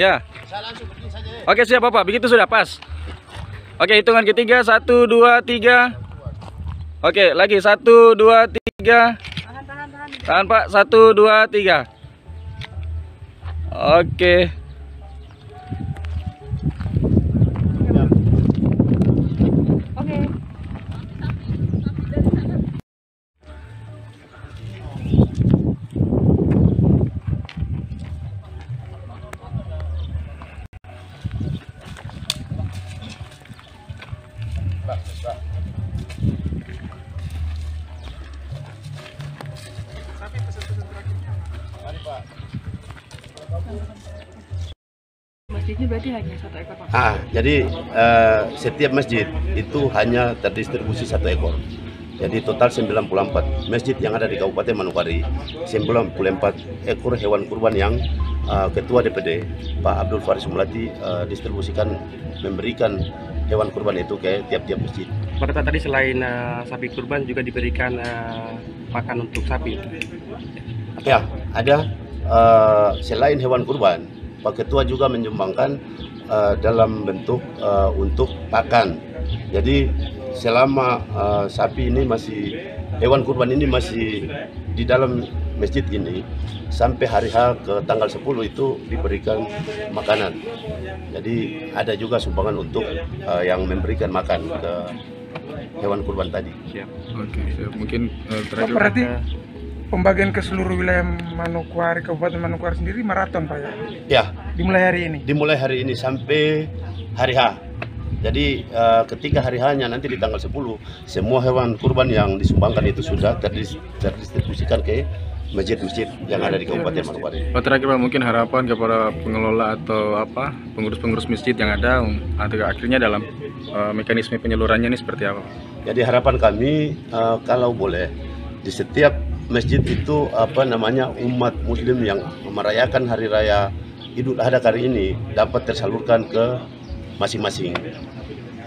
Ya. Oke siap Bapak, begitu sudah pas. Oke hitungan ketiga satu dua tiga. Oke lagi satu dua tiga. Tahan, tahan, tahan. Tahan Pak satu dua tiga. Oke. Ah, jadi eh, setiap masjid itu hanya terdistribusi satu ekor. Jadi total 94 masjid yang ada di Kabupaten Manokwari 94 ekor hewan kurban yang eh, Ketua DPD Pak Abdul Faris Mulati eh, distribusikan memberikan hewan kurban itu ke tiap-tiap masjid. Pada tadi selain eh, sapi kurban juga diberikan eh, pakan untuk sapi. Ya, ada eh, selain hewan kurban, Pak Ketua juga menyumbangkan eh, dalam bentuk eh, untuk pakan. Jadi selama eh, sapi ini masih hewan kurban ini masih di dalam masjid ini sampai hari H ke tanggal 10 itu diberikan makanan. Jadi ada juga sumbangan untuk eh, yang memberikan makan ke hewan kurban tadi. Oke, siap. mungkin eh, terakhir Berarti pembagian ke seluruh wilayah Manokwari, Kabupaten Manokwari sendiri maraton Pak ya? Ya, Dimulai hari ini. dimulai hari ini sampai hari H. Jadi eh, ketika hari H-nya nanti di tanggal 10 semua hewan kurban yang disumbangkan itu sudah terdis- terdistribusikan ke masjid-masjid yang ada di Kabupaten Manokwari. Pak terakhir Pak mungkin harapan kepada pengelola atau apa pengurus-pengurus masjid yang ada um, atau akhirnya dalam eh, mekanisme penyalurannya ini seperti apa? Jadi harapan kami eh, kalau boleh di setiap masjid itu apa namanya umat muslim yang merayakan hari raya Idul Adha kali ini dapat tersalurkan ke masing-masing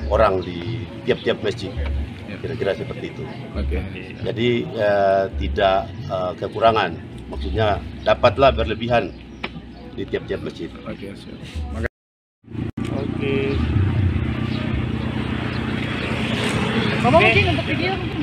orang di tiap-tiap masjid. Kira-kira seperti itu. Oke. Jadi eh, tidak eh, kekurangan, maksudnya dapatlah berlebihan di tiap-tiap masjid. Oke, siap. Maka- Oke. Mungkin untuk video mungkin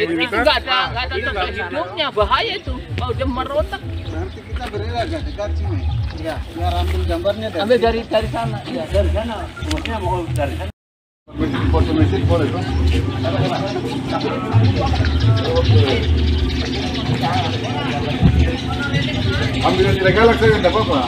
itu nggak ada nggak ada tanda hidupnya bahaya itu kalau dia merontak Nanti kita beri agak dekat sini. Ya, biar ambil gambarnya dari ambil dari dari sana ya dari sana maksudnya mau dari sana boleh? Ambil yang ilegal saya tidak apa-apa.